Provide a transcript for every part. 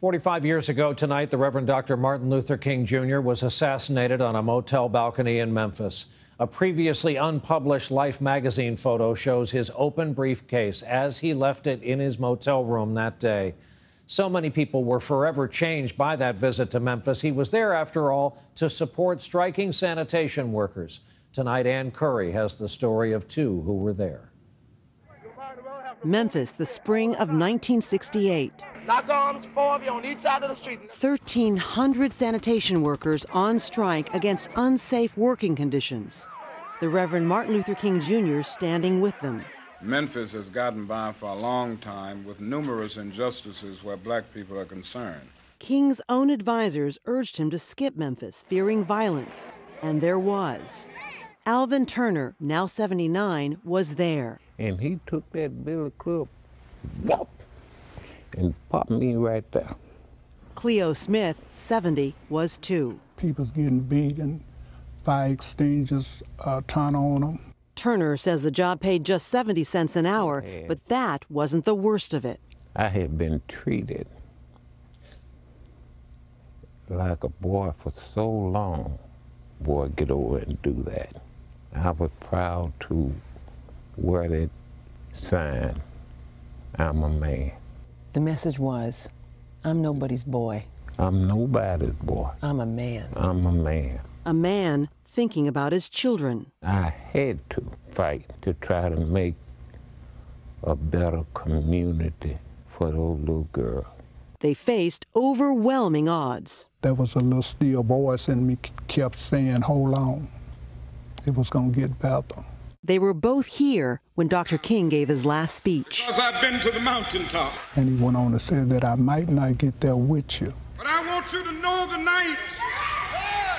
45 years ago tonight, the Reverend Dr. Martin Luther King Jr. was assassinated on a motel balcony in Memphis. A previously unpublished Life magazine photo shows his open briefcase as he left it in his motel room that day. So many people were forever changed by that visit to Memphis. He was there, after all, to support striking sanitation workers. Tonight, Ann Curry has the story of two who were there. Memphis, the spring of 1968. Lock arms, four of you on each side of the street. 1,300 sanitation workers on strike against unsafe working conditions. The Reverend Martin Luther King Jr. standing with them. Memphis has gotten by for a long time with numerous injustices where black people are concerned. King's own advisors urged him to skip Memphis, fearing violence, and there was. Alvin Turner, now 79, was there. And he took that billy club, whoop, and popped me right there. Cleo Smith, 70, was too. People's getting beat and fire extinguishers uh, turn on them. Turner says the job paid just 70 cents an hour, but that wasn't the worst of it. I had been treated like a boy for so long. Boy, get over and do that. I was proud to wear that sign, I'm a man. The message was, I'm nobody's boy. I'm nobody's boy. I'm a man. I'm a man. A man thinking about his children. I had to fight to try to make a better community for those little girls. They faced overwhelming odds. There was a little still voice in me kept saying, hold on. It was going to get better. They were both here when Dr. King gave his last speech. Because I've been to the mountaintop. And he went on to say that I might not get there with you. But I want you to know tonight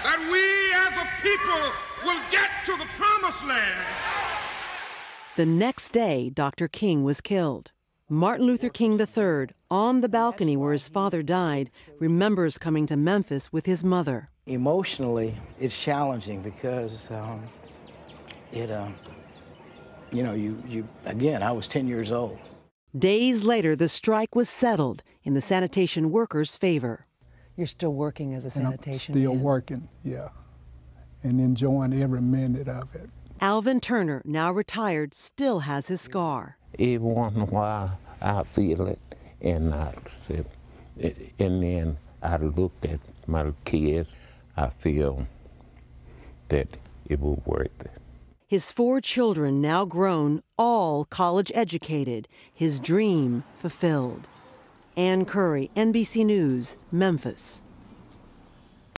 that we as a people will get to the promised land. The next day, Dr. King was killed. Martin Luther King III, on the balcony where his father died, remembers coming to Memphis with his mother. Emotionally, it's challenging because um, it, uh, you know, you, you, again, I was 10 years old. Days later, the strike was settled in the sanitation workers' favor. You're still working as a sanitation I'm still man. working, yeah, and enjoying every minute of it. Alvin Turner, now retired, still has his scar. Every once in a while, I feel it, and I said, and then I look at my kids. I feel that it was worth it. His four children, now grown, all college educated, his dream fulfilled. Ann Curry, NBC News, Memphis.